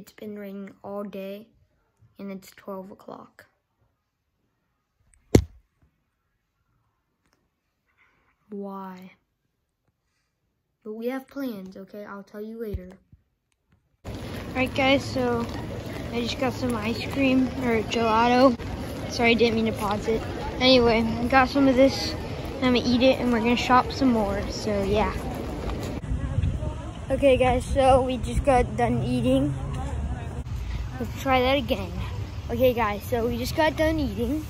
it's been raining all day and it's 12 o'clock. Why? But we have plans, okay? I'll tell you later. Alright guys, so I just got some ice cream, or gelato. Sorry, I didn't mean to pause it. Anyway, I got some of this. I'm gonna eat it and we're gonna shop some more, so yeah. Okay guys, so we just got done eating. Let's try that again. Okay guys, so we just got done eating.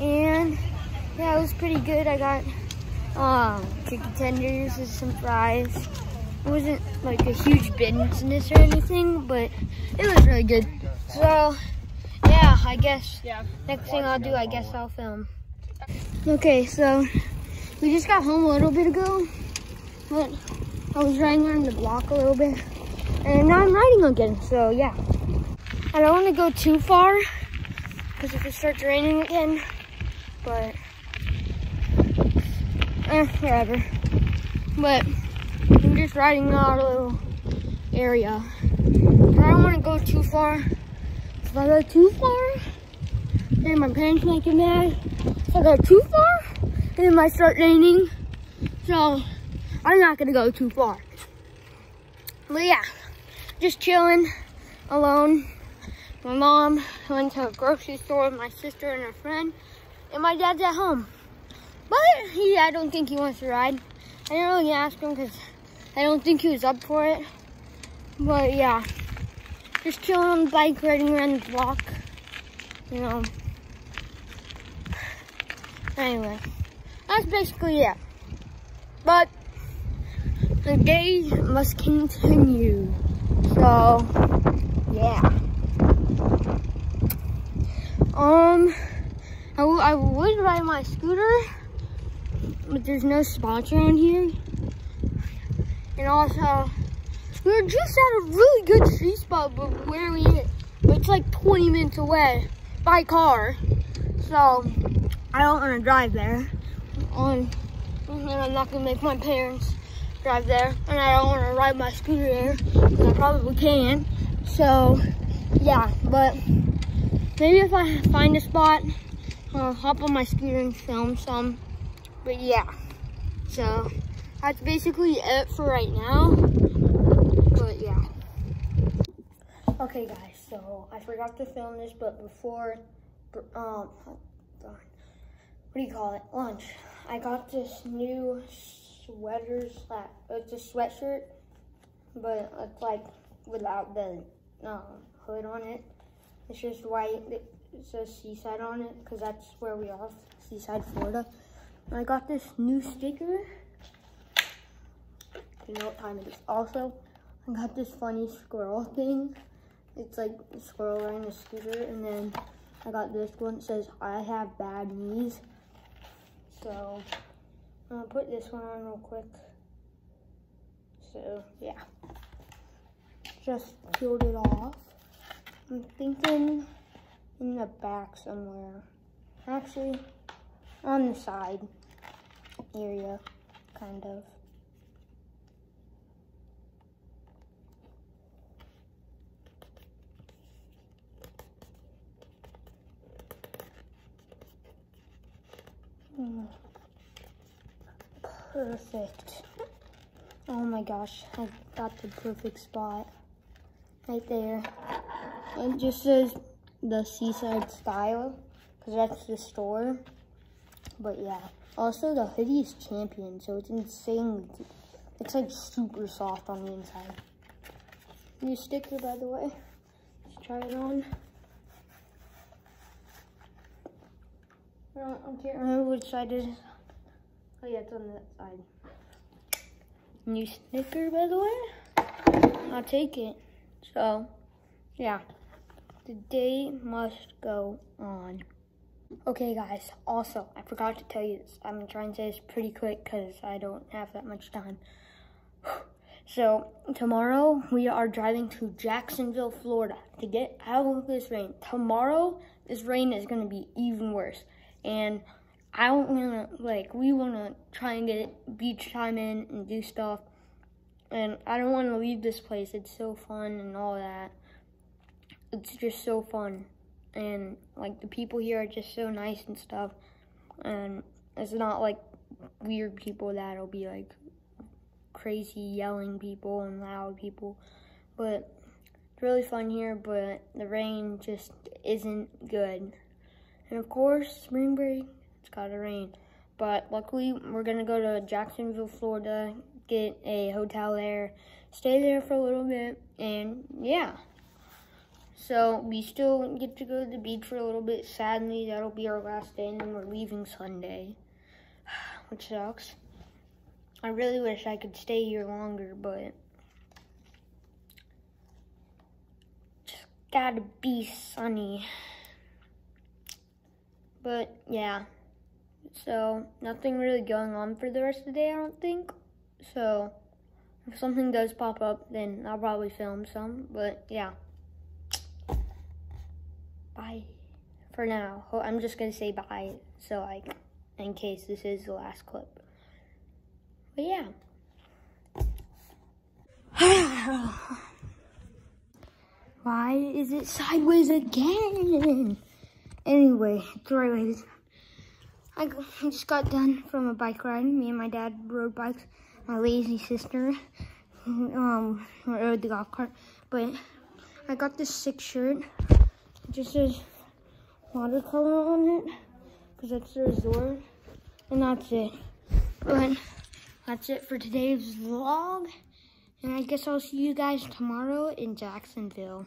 And yeah, it was pretty good. I got um, chicken tenders and some fries. It wasn't like a huge business or anything, but it was really good. So, yeah, I guess yeah. next thing I'll do, I guess I'll film. Okay, so we just got home a little bit ago, but I was riding around the block a little bit, and now I'm riding again, so yeah. I don't want to go too far, because if it starts raining again, but eh, whatever. But I'm just riding out a little area. I don't want to go too far. If I go too far, then my parents might get mad. If I go too far, then it might start raining. So I'm not gonna go too far. But yeah, just chilling alone. My mom went to a grocery store with my sister and her friend, and my dad's at home. But he, I don't think he wants to ride. I didn't really ask him because I don't think he was up for it. But yeah, just chilling on the bike, riding around the block. You know. Anyway, that's basically it. But the day must continue. So, yeah. Um, I, I would ride my scooter but there's no spots around here. And also, we are just at a really good ski spot, but where we? It's like 20 minutes away by car. So, I don't want to drive there. On, and I'm not going to make my parents drive there. And I don't want to ride my scooter there, I probably can. So, yeah, but maybe if I find a spot, I'll hop on my scooter and film some. But yeah, so that's basically it for right now. But yeah. Okay guys, so I forgot to film this, but before, um, what do you call it, lunch, I got this new sweater, it's a sweatshirt, but it's like without the um, hood on it. It's just white, it says Seaside on it, because that's where we are, Seaside, Florida. I got this new sticker. You know what time it is. Also, I got this funny squirrel thing. It's like a squirrel riding a scooter. And then I got this one. It says, I have bad knees. So, I'm gonna put this one on real quick. So, yeah. Just peeled it off. I'm thinking in the back somewhere. Actually, on the side area, kind of. Hmm. Perfect. Oh my gosh, I got the perfect spot. Right there. It just says the seaside style, because that's the store. But yeah. Also, the hoodie is champion, so it's insane. It's like super soft on the inside. New sticker, by the way. Let's try it on. I, I can't remember which side it is. Oh yeah, it's on that side. New sticker, by the way. I'll take it. So, yeah. The day must go on. Okay guys, also, I forgot to tell you this. I'm trying to say this pretty quick because I don't have that much time. So, tomorrow we are driving to Jacksonville, Florida to get out of this rain. Tomorrow, this rain is going to be even worse. And I don't want to, like, we want to try and get beach time in and do stuff. And I don't want to leave this place. It's so fun and all that. It's just so fun. And like the people here are just so nice and stuff. And it's not like weird people that'll be like crazy yelling people and loud people. But it's really fun here, but the rain just isn't good. And of course, spring break, it's gotta rain. But luckily, we're gonna go to Jacksonville, Florida, get a hotel there, stay there for a little bit, and yeah. So we still get to go to the beach for a little bit. Sadly, that'll be our last day, and then we're leaving Sunday, which sucks. I really wish I could stay here longer, but just gotta be sunny. But yeah, so nothing really going on for the rest of the day, I don't think. So if something does pop up, then I'll probably film some. But yeah, bye for now. I'm just gonna say bye, so like in case this is the last clip. But yeah. Why is it sideways again? Anyway, anyways, I just got done from a bike ride. Me and my dad rode bikes. My lazy sister um, rode the golf cart. But I got this sick shirt. Just says watercolor on it because that's the resort. And that's it. But that's it for today's vlog. And I guess I'll see you guys tomorrow in Jacksonville.